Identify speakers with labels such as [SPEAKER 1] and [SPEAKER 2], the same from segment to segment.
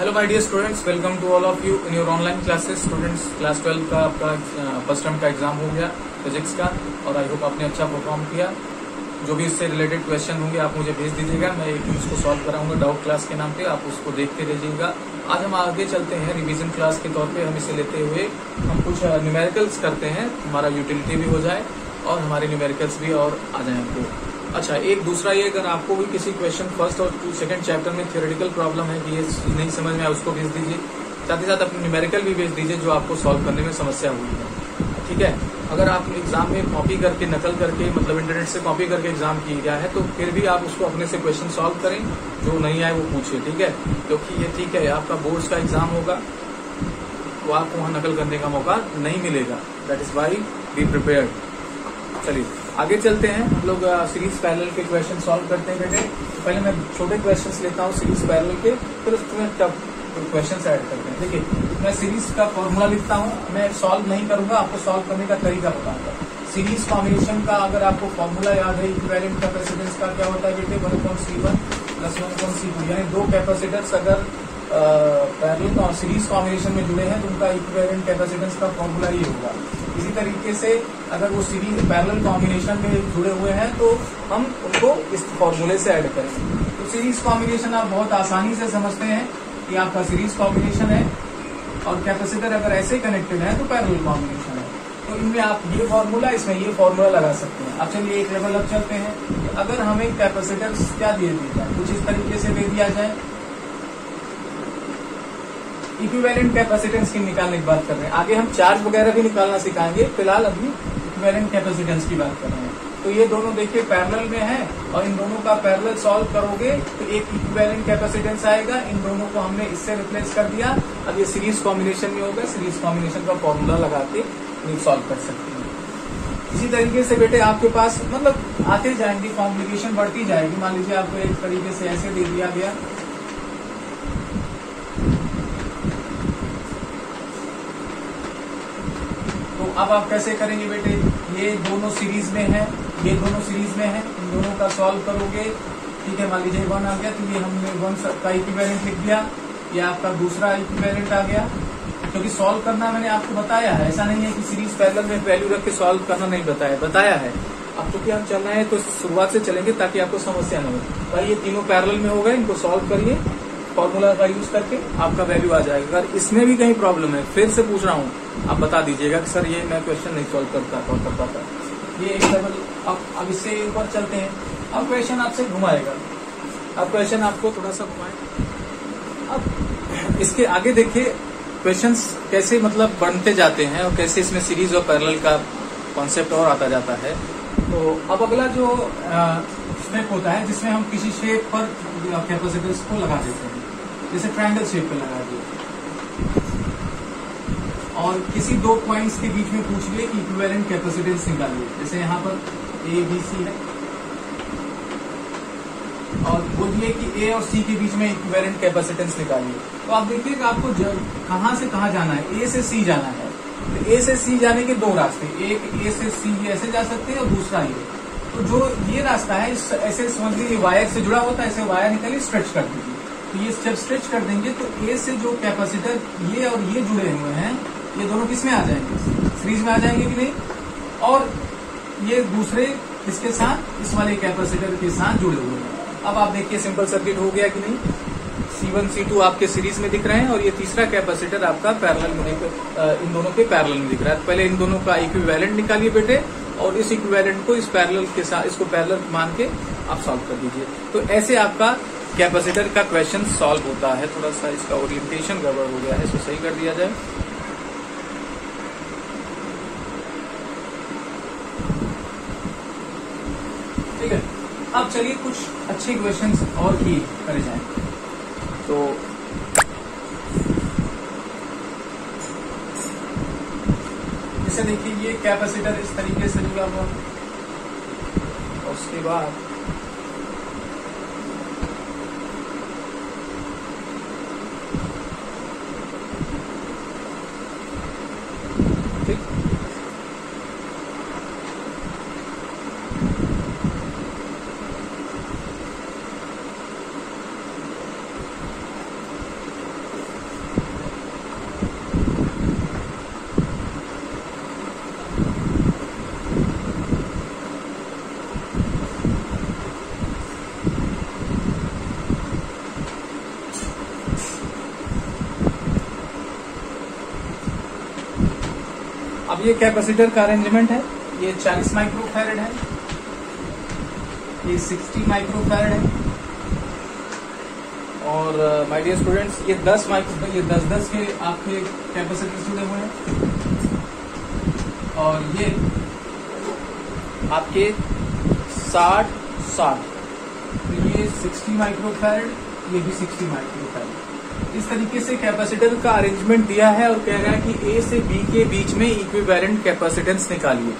[SPEAKER 1] Hello my dear students welcome to all of you in your online classes students class twelve का आपका first term का exam हो गया physics का, और आई होप आपने अच्छा परफॉर्म किया। जो भी इससे रिलेटेड क्वेश्चन होंगे, आप मुझे भेज दीजिएगा। मैं एक उसको सॉल्व कराऊँगा डाउट क्लास के नाम पे। आप उसको देखते रहिएगा। आज हम आगे चलते हैं रिवीजन क्लास के तौर पे। हम इसे लेते हुए हम कुछ न्यूमेरिकल्स करते हैं। हमारा यूटिलिटी भी हो जाए और हमारे न्यूमेरिकल्स भी और आ जाए हमको अच्छा एक दूसरा ये, अगर आपको भी किसी क्वेश्चन फ़र्स्ट और सेकंड चैप्टर में थियोरेटिकल प्रॉब्लम है कि ये नहीं समझ में आए उसको भेज दीजिए। साथ ही साथ अपने न्यूमेरिकल भी भेज दीजिए, जो आपको सॉल्व करने में समस्या हुई है। ठीक है? अगर आप एग्ज़ाम में कॉपी करके, नकल करके मतलब इंटरनेट से कॉपी करके एग्ज़ाम किया गया है तो फिर भी आप उसको अपने से क्वेश्चन सॉल्व करें। जो नहीं आए, वो पूछिए, ठीक है? क्योंकि ये ठीक है, आपका बोर्ड्स का एग्ज़ाम होगा तो आपको वहाँ नकल करने का मौका नहीं मिलेगा। That is why be prepared चलिए। आगे चलते हैं। हम लोग सीरीज़ पैरेलल के क्वेश्चन सॉल्व करते हैं बेटे पहले मैं छोटे क्वेश्चंस लेता हूँ सीरीज़ पैरेलल के, फिर उसमें टफ क्वेश्चन ऐड करते हैं। देखिए, मैं सीरीज़ का फॉर्मूला लिखता हूँ। मैं सॉल्व नहीं करूँगा, आपको सॉल्व करने का तरीका बताऊँगा। सीरीज़ कॉम्बिनेशन का अगर आपको फॉर्मूला याद है इक्वेलेंट कैपेसिटेंस का क्या होता है बेटे? One point C one plus one point C two यानी दो कैपेसिटर्स अगर पैरेलल और सीरीज़ कॉम्बिनेशन में जुड़े हैं तो उनका इक्वेलेंट कैपेसिटेंस का फॉर्मूला ही होगा। इसी तरीके से अगर वो सीरीज़ पैरेलल कॉम्बिनेशन में जुड़े हुए हैं तो हम उनको इस फॉर्मूले से ऐड करें। तो सीरीज़ कॉम्बिनेशन आप बहुत आसानी से समझते हैं कि आपका सीरीज़ कॉम्बिनेशन है और कैपेसिटर अगर ऐसे कनेक्टेड है तो पैरेलल कॉम्बिनेशन है। तो इनमें आप ये फॉर्मूला इसमें ये फॉर्मूला लगा सकते हैं। अब चलिए एक लेवल अब चलते हैं। अगर हमें कैपेसिटर क्या दे दिया जाए कुछ इस तरीके से दे दिया जाए। इक्विवेलेंट कैपेसिटेंस की निकालने की बात कर रहे हैं। आगे हम चार्ज वगैरह भी निकालना सिखाएँगे। फ़िलहाल अभी इक्विवेलेंट कैपेसिटेंस की बात कर रहे हैं। तो ये दोनों देखिए पैरेलल में है और इन दोनों का पैरेलल सॉल्व करोगे तो एक इक्विवेलेंट कैपेसिटेंस आएगा। इन दोनों को हमने इससे रिप्लेस कर दिया। अब ये सीरीज़ कॉम्बिनेशन में होगा। सीरीज़ कॉम्बिनेशन का फॉर्मूला लगा के सॉल्व कर सकते हैं। इसी तरीके से बेटे आपके पास मतलब आते जाएँगे कॉम्प्लिकेशन बढ़ती जाएगी। मान लीजिए आपको एक तरीके से ऐसे दे दिया गया। तो अब आप कैसे करेंगे बेटे? ये दोनों सीरीज़ में है, ये दोनों सीरीज़ में है, इन दोनों का सॉल्व करोगे, ठीक है, मान लीजिए वन आ गया तो ये हमने वन का इक्विवेलेंट लिख दिया, ये आपका दूसरा इक्विवेलेंट आ गया। क्योंकि सॉल्व करना मैंने आपको बताया है, ऐसा नहीं है कि सीरीज़ पैरेलल में वैल्यू रख के सॉल्व करना नहीं बताया बताया है। अब चूँकि हम चलना है तो शुरुआत से चलेंगे ताकि आपको समस्या न हो। भाई, ये तीनों पैरेलल में हो गए, इनको सॉल्व करिए। फॉर्मूला का यूज़ करके आपका वैल्यू आ जाएगा। अगर इसमें भी कहीं प्रॉब्लम है, फिर से पूछ रहा हूँ, आप बता दीजिएगा कि सर ये मैं क्वेश्चन नहीं सॉल्व करता सॉल्व कर पाता ये एक लेवल अब अब इससे ऊपर चलते हैं। अब क्वेश्चन आपसे घुमाएगा। अब क्वेश्चन आपको थोड़ा सा घुमाए अब, इसके आगे देखिए क्वेश्चन कैसे मतलब बढ़ते जाते हैं और कैसे इसमें सीरीज़ और पैरेलल का कॉन्सेप्ट और आता जाता है। तो अब अगला जो स्टेप होता है, जिसमें हम किसी शेप पर कैपेसिटर्स को लगा देते हैं। जैसे ट्रायंगल शेप पे लगा दिए और किसी दो पॉइंट्स के बीच में पूछ लिए कि इक्विवेलेंट कैपेसिटेंस निकालिए। जैसे यहाँ पर ए बी सी है। और बोलिए कि ए और सी के बीच में इक्विवेलेंट कैपेसिटेंस निकालिए। तो आप देखिए कि आपको कहाँ से कहाँ जाना है ए से सी जाना है। तो ए से सी जाने के दो रास्ते, एक ए से सी ऐसे जा सकते हैं और दूसरा ये। तो जो ये रास्ता है ऐसे समझ लीजिए वायर से जुड़ा होता है, ऐसे वायर निकालिए स्ट्रेच कर दीजिए। तो ये जब स्ट्रेच कर देंगे तो ए से जो कैपेसिटर ये और ये जुड़े हुए हैं, ये दोनों किसमें आ जाएँगे? सीरीज़ में आ जाएँगे कि नहीं? और ये दूसरे इसके साथ, इस वाले कैपेसिटर के साथ जुड़े हुए हैं। अब आप देखिए सिंपल सर्किट हो गया कि नहीं? C1 C2 आपके सीरीज़ में दिख रहे हैं और ये तीसरा कैपेसिटर आपका पैरेलल में इन दोनों के पैरेलल में दिख रहा है। पहले इन दोनों का इक्विवेलेंट निकालिए बेटे और इस इक्विवेलेंट को इस पैरेलल के साथ, इसको पैरेलल मान के आप सॉल्व कर दीजिए। तो ऐसे आपका कैपेसिटर का क्वेश्चन सॉल्व होता है, थोड़ा सा इसका ओरिएंटेशन गड़बड़ हो गया है, इसको सही कर दिया जाए। ठीक है, अब चलिए कुछ अच्छे क्वेश्चंस और भी करे जाए। तो जैसे देखिए, ये कैपेसिटर इस तरीके से जुड़ा हुआ उसके बाद ये कैपेसिटर का अरेंजमेंट है, ये 40 माइक्रोफैरड है, ये 60 माइक्रोफैरड है, और माय डियर स्टूडेंट्स ये 10 माइक्रो ये 10 10 के आपके कैपेसिटर जुड़े हुए हैं, और ये आपके 60 60 तो ये 60 माइक्रोफैरड ये भी 60 माइक्रोफैरड इस तरीके से कैपेसिटर का अरेंजमेंट दिया है और कह रहा है कि ए से बी के बीच में इक्विवेलेंट कैपेसिटेंस निकालिए।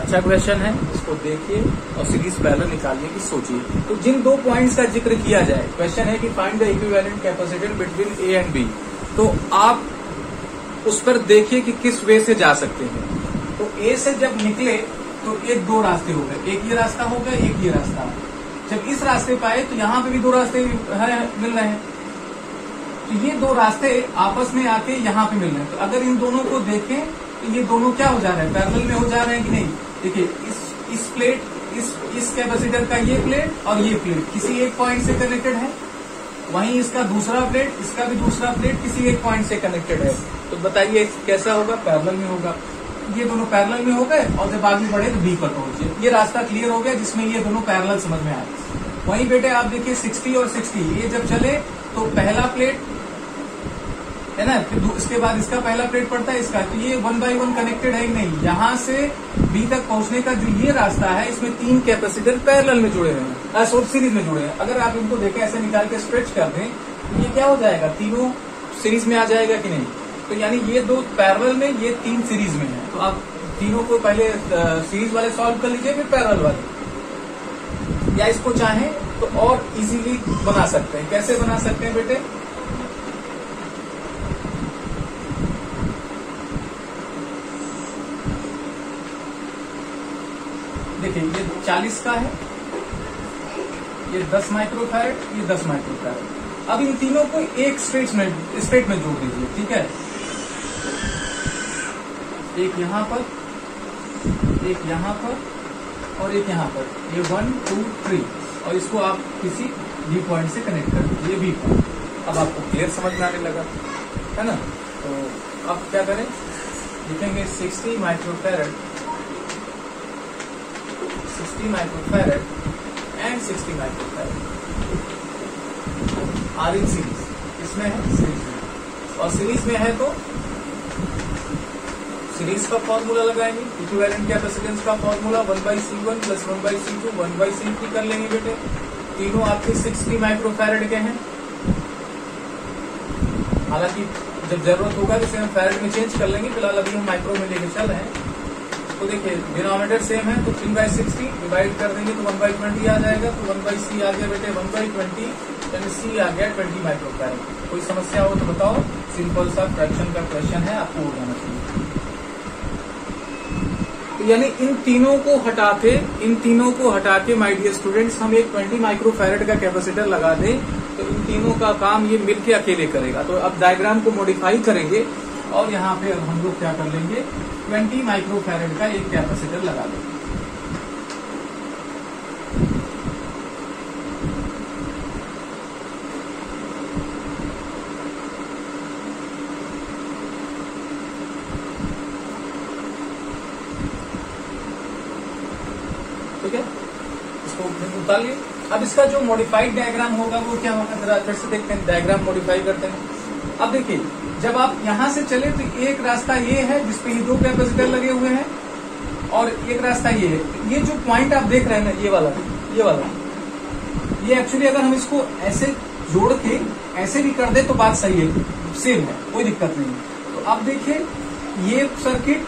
[SPEAKER 1] अच्छा क्वेश्चन है, इसको देखिए और सीरीज़ पैरल निकालिए कि सोचिए। तो जिन दो पॉइंट्स का ज़िक्र किया जाए क्वेश्चन है कि find the equivalent capacitance between A and B तो आप उस पर देखिए कि किस वे से जा सकते हैं। तो ए से जब निकले तो एक दो रास्ते हो गए। एक ये रास्ता हो गया, एक ये रास्ता। जब इस रास्ते पे आए तो यहाँ पे भी दो रास्ते मिल रहे हैं। ये दो रास्ते आपस में आके यहाँ पे मिल रहे हैं। तो अगर इन दोनों को देखें तो ये दोनों क्या हो जा रहे हैं? पैरेलल में हो जा रहे हैं कि नहीं? देखिए, इस इस प्लेट इस इस कैपेसिटर का ये प्लेट और ये प्लेट किसी एक पॉइंट से कनेक्टेड है? वहीं इसका दूसरा प्लेट इसका भी दूसरा प्लेट किसी एक पॉइंट से कनेक्टेड है। तो बताइए, कैसा होगा? पैरेलल में होगा। ये दोनों पैरेलल में हो गए और जब आगे बढ़े तो बी पर पहुँचे। ये रास्ता क्लियर हो गया, जिसमें ये दोनों पैरेलल समझ में आए वहीं बेटे आप देखिए 60 और 60 ये जब चले तो पहला प्लेट है ना? फिर इसके बाद इसका पहला प्लेट पड़ता है इसका। तो ये वन बाई वन कनेक्टेड है नहीं। यहाँ से बी तक पहुँचने का जो ये रास्ता है, इसमें तीन कैपेसिटर पैरेलल में जुड़े हुए हैं। सोर्स सीरीज़ में जुड़े हैं। अगर आप इनको देखें, ऐसे निकाल के स्ट्रेच कर दें तो ये क्या हो जाएगा? तीनों सीरीज़ में आ जाएगा कि नहीं? तो यानी ये दो पैरल में, ये तीन सीरीज़ में है। तो आप तीनों को पहले सीरीज़ वाले सॉल्व कर लीजिए, फिर पैरल वाले। या इसको चाहें तो और इजीली बना सकते हैं। कैसे बना सकते हैं बेटे? देखिए, ये 40 का है, ये 10 माइक्रोफैरड ये 10 माइक्रोफैरड अब इन तीनों को एक स्ट्रेट में स्ट्रेट में जोड़ दीजिए, ठीक है? एक यहाँ पर, एक यहाँ पर और एक यहाँ पर, ये वन टू थ्री और इसको आप किसी बी पॉइंट से कनेक्ट कर दीजिए बी पॉइंट अब आपको क्लियर समझ में आने लगा, है ना? तो अब क्या करें? लिखेंगे 60 microfarad 60 microfarad and 60 microfarad are in series इसमें है सीरीज़ में. और सीरीज़ में है तो सीरीज़ का फॉर्मूला लगाएँगे इक्विवेलेंट कैपेसिटेंस का formula one by C one plus one by C two one by C three कर लेंगे बेटे। तीनों आपके सिक्सटी माइक्रोफैरड के हैं। हालाँकि जब ज़रूरत होगा तो हम फैरड में चेंज कर लेंगे, फ़िलहाल अभी हम माइक्रो में लेके चल रहे हैं। तो देखिए डिनोमीटर सेम है तो थ्री बाई सिक्सटी डिवाइड कर देंगे तो वन बाई ट्वेंटी आ जाएगा तो वन बाई सी आ गया बेटे वन बाई ट्वेंटी यानी सी आ गया ट्वेंटी माइक्रोफैरड कोई समस्या हो तो बताओ। सिंपल सा फ्रैक्शन का क्वेश्चन है, आपको हो जाना चाहिए। यानी इन तीनों को हटा के इन तीनों को हटा के माई डियर स्टूडेंट्स हम एक 20 माइक्रोफैरेड का कैपेसिटर लगा दें तो इन तीनों का काम ये मिलके अकेले करेगा। तो अब डायग्राम को मॉडिफाई करेंगे और यहाँ पे हम लोग क्या कर लेंगे 20 माइक्रोफैरेड का एक कैपेसिटर लगा देंगे। उतार लिए। अब इसका जो मॉडिफाइड डायग्राम होगा, वो क्या होगा? जरा फिर से देखते हैं। डायग्राम मॉडिफाई करते हैं। अब देखिए, जब आप यहाँ से चले तो एक रास्ता ये है जिसपे ये दो कैपेसिटर लगे हुए हैं, और एक रास्ता ये है। ये जो पॉइंट आप देख रहे हैं ना, ये वाला ये वाला। ये एक्चुअली अगर हम इसको ऐसे जोड़ के ऐसे भी कर दे तो बात सही है। सेम है, कोई दिक्कत नहीं है। तो अब देखिए, ये सर्किट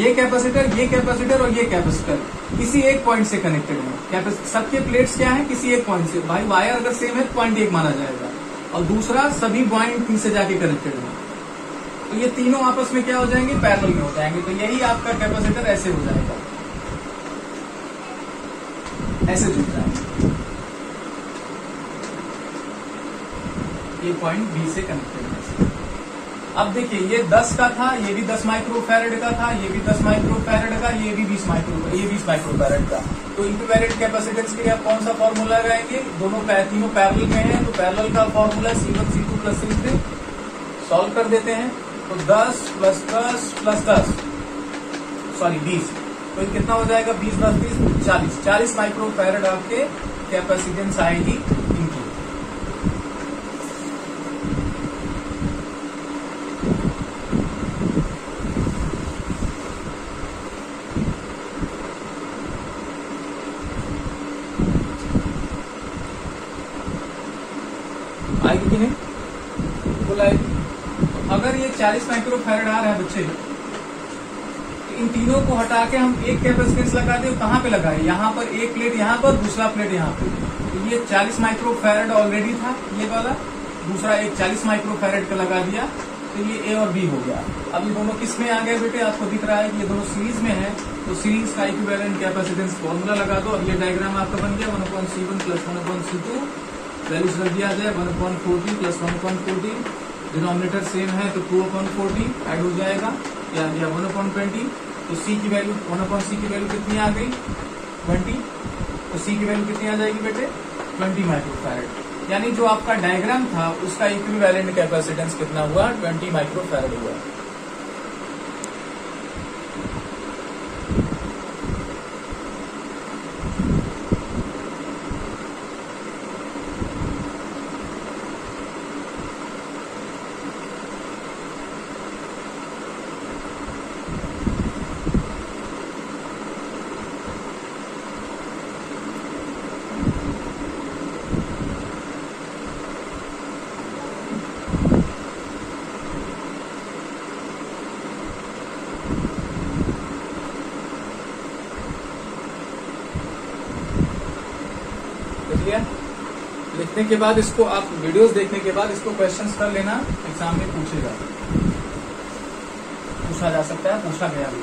[SPEAKER 1] ये कैपेसिटर ये कैपेसिटर और ये कैपेसिटर किसी एक पॉइंट से कनेक्टेड है सबके प्लेट्स क्या है? किसी एक पॉइंट से। भाई वायर अगर सेम है तो पॉइंट एक माना जाएगा। और दूसरा, सभी पॉइंट से जाके कनेक्टेड है तो ये तीनों आपस में क्या हो जाएँगे? पैरल में हो जाएँगे। तो यही आपका कैपेसिटर ऐसे हो जाएगा। ऐसे जुड़ जाएँगे। ये पॉइंट बी से कनेक्टेड है अब देखिए, ये 10 का था, ये भी 10 माइक्रोफैरेड का था, ये भी 10 माइक्रोफैरेड का, ये भी 20 माइक्रो ये 20 माइक्रोफैरेड का। तो इक्विवेलेंट कैपेसिटेंस के लिए आप कौन सा फॉर्मूला लगाएँगे? दोनों तीनों पैरेलल में है तो पैरेलल का formula C one C two plus C three solve कर देते हैं। तो 10 प्लस 10 प्लस 10 सॉरी 20 तो कितना हो जाएगा? 20 प्लस 20 40 40 माइक्रो फैरड आपके कैपेसिटेंस आएगी इनकी आएगी कि नहीं बिल्कुल आएगी अगर ये 40 माइक्रो फैरड आ रहा है बच्चे तो इन तीनों को हटा के हम एक कैपेसिटेंस लगा दें कहाँ पे लगाए? यहाँ पर एक प्लेट यहाँ पर, दूसरा प्लेट यहाँ पे तो ये 40 माइक्रो फैरड ऑलरेडी था, ये वाला। दूसरा एक 40 माइक्रो फैरड का लगा दिया तो ये ए और बी हो गया। अब ये दोनों किसमें आ गए बेटे? आपको दिख रहा है कि ये दोनों सीरीज़ में है तो सीरीज़ का इक्विवेलेंट कैपेसिटेंस फॉर्मूला लगा दो। अब ये डायग्राम आपका बन गया one upon C one plus one upon C two values रख दिया जाए one upon forty plus one upon forty denominator same है तो टू अपॉइंट फोर्टी एड हो जाएगा। या दिया वन अपॉइंट ट्वेंटी तो सी की वैल्यू वन अपॉइंट सी की वैल्यू कितनी आ गई? ट्वेंटी तो सी की वैल्यू कितनी आ जाएगी बेटे? ट्वेंटी माइक्रोफैरड यानी जो आपका डायग्राम था, उसका इक्विवेलेंट कैपेसिटेंस कितना हुआ? ट्वेंटी माइक्रोफैरड हुआ लिया लिखने के बाद इसको आप वीडियोस देखने के बाद इसको क्वेश्चंस कर लेना एग्ज़ाम में पूछेगा पूछा जा सकता है, पूछा गया भी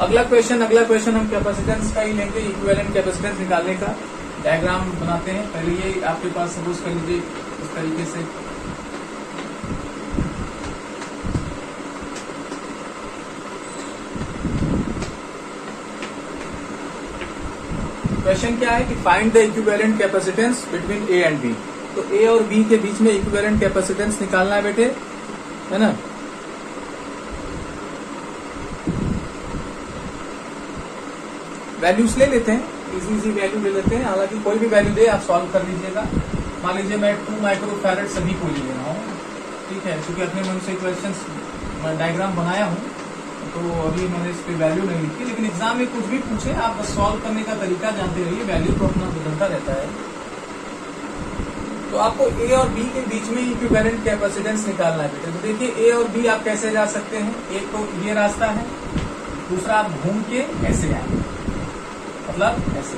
[SPEAKER 1] अगला क्वेश्चन अगला क्वेश्चन हम कैपेसिटेंस का ही लेंगे इक्वेलेंट कैपेसिटेंस निकालने का। डायग्राम बनाते हैं। पहले ये आपके पास सपोज़ कर लीजिए, इस तरीके से क्वेश्चन क्या है कि find the equivalent capacitance between A and B तो ए और बी के बीच में इक्विवेलेंट कैपेसिटेंस निकालना है बेटे, है ना? वैल्यूज़ ले लेते हैं इजी इजी वैल्यू ले लेते हैं। हालाँकि कोई भी वैल्यू दे, आप सॉल्व कर लीजिएगा। मान लीजिए मैं टू माइक्रो फैरेट सभी को ले रहा हूँ, ठीक है? क्योंकि अपने मन से क्वेश्चन डायग्राम बनाया हूँ। तो अभी मैंने इस पे वैल्यू नहीं लिखी, लेकिन एग्ज़ाम में कुछ भी पूछे, आप बस सॉल्व करने का तरीका जानते रहिए वैल्यू तो अपना बदलता रहता है। तो आपको ए और बी के बीच में इक्विवेलेंट कैपेसिटेंस निकालना है तो देखिए ए और बी आप कैसे जा सकते हैं? एक तो ये रास्ता है, दूसरा आप घूम के ऐसे आए मतलब ऐसे।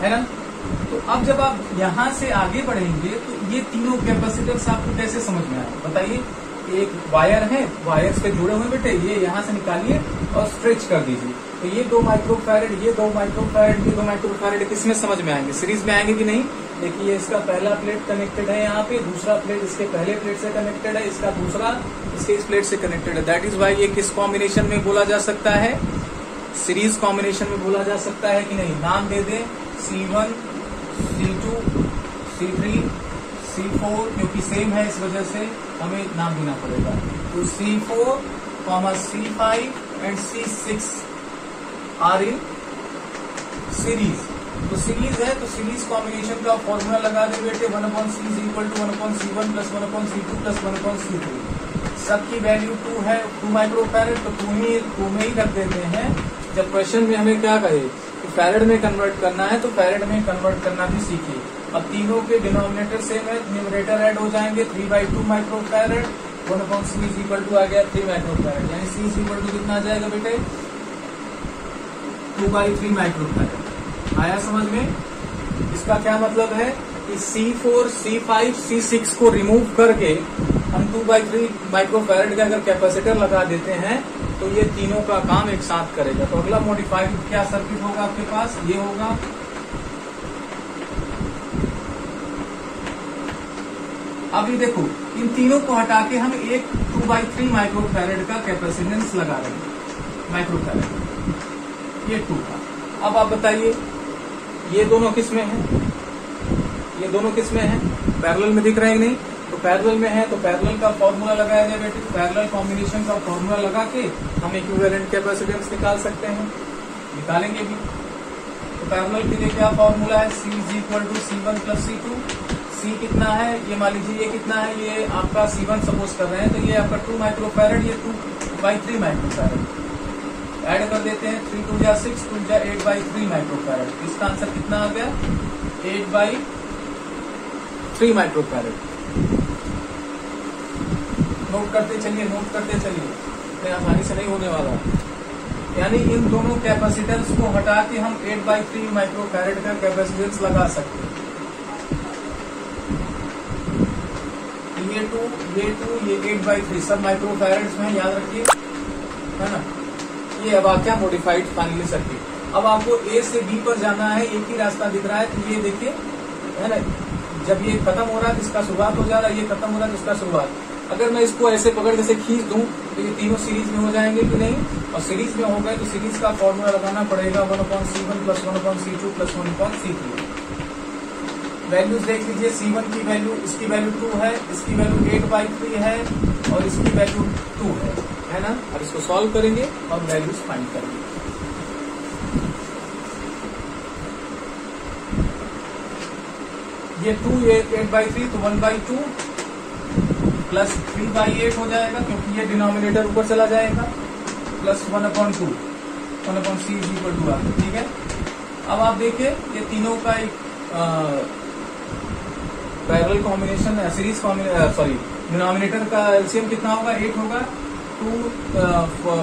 [SPEAKER 1] है ना? तो अब जब आप यहाँ से आगे बढ़ेंगे तो ये तीनों कैपेसिटेंस आपको कैसे समझ में आए? बताइए। एक वायर है वायर से जुड़े हुए बेटे, ये यहाँ से निकालिए और स्ट्रेच कर दीजिए। तो ये दो माइक्रोफैरेड ये दो माइक्रोफैरेड ये दो माइक्रोफैरेड किसमें समझ में आएँगे? सीरीज़ में आएँगे कि नहीं? देखिए इसका पहला प्लेट कनेक्टेड है यहाँ पे, दूसरा प्लेट इसके पहले प्लेट से कनेक्टेड है, इसका दूसरा इसके इस प्लेट से कनेक्टेड है। दैट इज़ वाई ये किस कॉम्बिनेशन में बोला जा सकता है? सीरीज़ कॉम्बिनेशन में बोला जा सकता है कि नहीं? नाम दे दे C one C two C three C four क्योंकि सेम है इस वजह से हमें नाम देना पड़ेगा। तो C four comma C five and C six are in series तो सीरीज़ है तो सीरीज़ कॉम्बिनेशन का फॉर्मूला लगा दे बेटे। One upon C is equal to one upon C one plus one upon C two plus one upon C three सबकी value two है two micro farad तो टू ही टू में ही रख देते हैं। जब क्वेश्चन में हमें क्या कहे कि फैरेड में कन्वर्ट करना है तो फैरेड में कन्वर्ट करना भी सीखिए। अब तीनों के डिनोमिनेटर सेम है न्यूमरेटर ऐड हो जाएँगे three by two micro farad one upon C is equal to आ गया थ्री माइक्रो फैरेड यानी सी इज़ इक्वल टू कितना आ जाएगा बेटे? Two by three micro farad आया समझ में? इसका क्या मतलब है? कि C four C five C six को रिमूव करके हम two by three micro farad का अगर कैपेसिटर लगा देते हैं तो ये तीनों का काम एक साथ करेगा। तो अगला मॉडिफाइड क्या सर्किट होगा आपके पास? ये होगा अभी देखो, इन तीनों को हटा के हम एक two by three micro farad का कैपेसिटेंस लगा रहे हैं। माइक्रो फैरेड ये टू का। अब आप बताइए, ये दोनों किसमें है? ये दोनों किसमें है? पैरेलल में दिख रहे हैं नहीं? तो पैरेलल में है तो पैरेलल का फॉर्मूला लगाया जाए बेटे। पैरेलल कॉम्बिनेशन का फॉर्मूला लगा के हम इक्विवेलेंट कैपेसिटेंस निकाल सकते हैं। निकालेंगे भी। तो पैरेलल के लिए क्या फॉर्मूला है? C is equal to C one plus C two C कितना है? ये मान लीजिए ये कितना है? ये आपका सी वन सपोज़ कर रहे हैं तो ये आपका टू माइक्रोफैरड ये two by three microfarad add कर देते हैं थ्री टू जा सिक्स टू जा एट बाई थ्री माइक्रोफैरड इसका आंसर कितना आ गया? Eight by three microfarad note करते चलिए नोट करते चलिए। आसानी से नहीं होने वाला। यानी इन दोनों कैपेसिटेंस को हटा के हम 8 बाई थ्री माइक्रो माइक्रोफैरड का कैपेसिटेंस लगा सकते हैं। ये टू ये टू, ये एट बाई थ्री सब माइक्रोफैरड्स में याद रखिए, है ना? ये अब आ क्या मॉडिफाइड फाइनली सर्किट अब आपको ए से बी पर जाना है, एक ही रास्ता दिख रहा है तो ये देखिए, है ना? जब ये खत्म हो रहा है तो इसका शुरुआत हो जा रहा है, ये खत्म हो रहा है तो इसका शुरुआत. अगर मैं इसको ऐसे पकड़ के से खींच दूँ तो ये तीनों सीरीज़ में हो जाएँगे कि नहीं? और सीरीज़ में हो गए तो सीरीज़ का फॉर्मूला लगाना पड़ेगा one upon C one plus one upon C two plus one upon C three values देख लीजिए सी वन की वैल्यू इसकी वैल्यू टू है इसकी वैल्यू एट बाई थ्री है और इसकी वैल्यू टू है है ना? अब इसको सॉल्व करेंगे। और वैल्यूज़ फाइंड करेंगे। ये टू एट बाई थ्री तो one by two plus three by eight हो जाएगा क्योंकि ये डिनोमिनेटर ऊपर चला जाएगा plus one upon two one upon C is equal to R ठीक है? अब आप देखिए ये तीनों का एक parallel combination series sorry denominator का एलसीएम कितना होगा? एट होगा। टू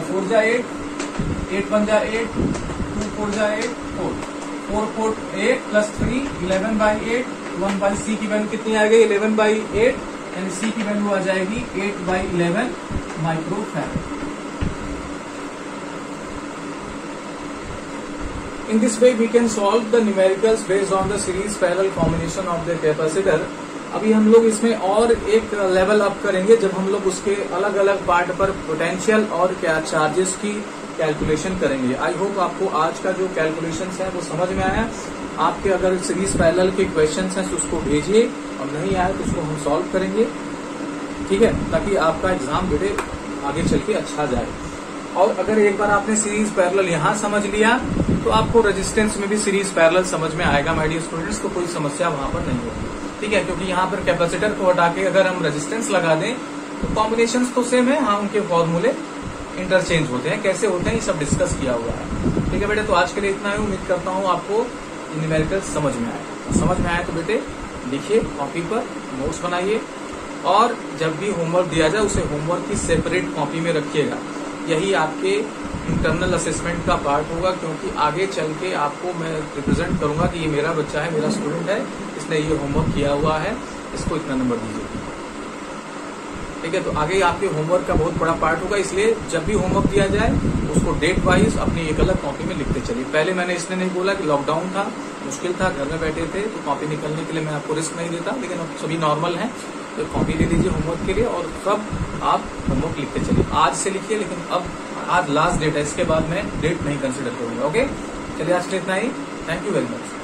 [SPEAKER 1] फोर जा एट एट वन जा एट टू फोर जा eight four four four eight plus three eleven by eight one by C की वैल्यू कितनी आ गई? Eleven by eight and C की वैल्यू आ जाएगी eight by eleven micro In this way, we can solve the numericals based on the series parallel combination of the capacitor. अभी हम लोग इसमें और एक लेवल अप करेंगे जब हम लोग उसके अलग अलग पार्ट पर पोटेंशियल और क्या चार्जेस की कैलकुलेशन करेंगे। आई होप आपको आज का जो कैलकुलेशन है वो समझ में आया। आपके अगर सीरीज़ पैरेलल के क्वेश्चन हैं तो उसको भेजिए। और नहीं आए तो उसको हम सॉल्व करेंगे। ठीक है? ताकि आपका एग्ज़ाम बेटे आगे चल के अच्छा जाए। और अगर एक बार आपने सीरीज़ पैरेलल यहाँ समझ लिया तो आपको रेजिस्टेंस में भी सीरीज़ पैरेलल समझ में आएगा माय डियर स्टूडेंट्स को कोई समस्या वहाँ पर नहीं होगी। ठीक है? क्योंकि यहाँ पर कैपेसिटर को हटा के अगर हम रेजिस्टेंस लगा दें तो कॉम्बिनेशन तो सेम है हाँ उनके फॉर्मूले इंटरचेंज होते हैं। कैसे होते हैं, ये सब डिस्कस किया हुआ है। ठीक है बेटे? तो आज के लिए इतना ही, उम्मीद करता हूँ आपको न्यूमेरिकल समझ में आए। समझ में आए तो बेटे, लिखिए कॉपी पर नोट्स बनाइए और जब भी होमवर्क दिया जाए, उसे होमवर्क की सेपरेट कॉपी में रखिएगा। यही आपके इंटरनल असेसमेंट का पार्ट होगा, क्योंकि आगे चल के आपको मैं रिप्रेजेंट करूँगा कि ये मेरा बच्चा है, मेरा स्टूडेंट है, इसने ये होमवर्क किया हुआ है, इसको इतना नंबर दीजिए। ठीक है तो आगे आपके होमवर्क का बहुत बड़ा पार्ट होगा, इसलिए जब भी होमवर्क दिया जाए, उसको डेट वाइज अपनी एक अलग कॉपी में लिखते चलिए। पहले मैंने इसलिए नहीं बोला कि लॉकडाउन था, मुश्किल था, घर में बैठे थे तो कॉपी निकलने के लिए मैं आपको रिस्क नहीं देता, लेकिन अब सभी नॉर्मल हैं तो कॉपी ले लीजिए होमवर्क के लिए और सब आप होमवर्क लिखते चलिए। आज से लिखिए, लेकिन अब, आज लास्ट डेट है, इसके बाद मैं डेट नहीं कंसिडर करूँगा ओके चलिए आज के इतना ही। Thank you very much